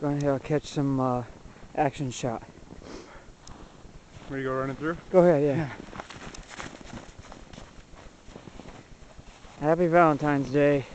Going to catch some uh, action shot. Ready to go running through? Go ahead, yeah. Happy Valentine's Day.